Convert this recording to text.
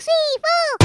是一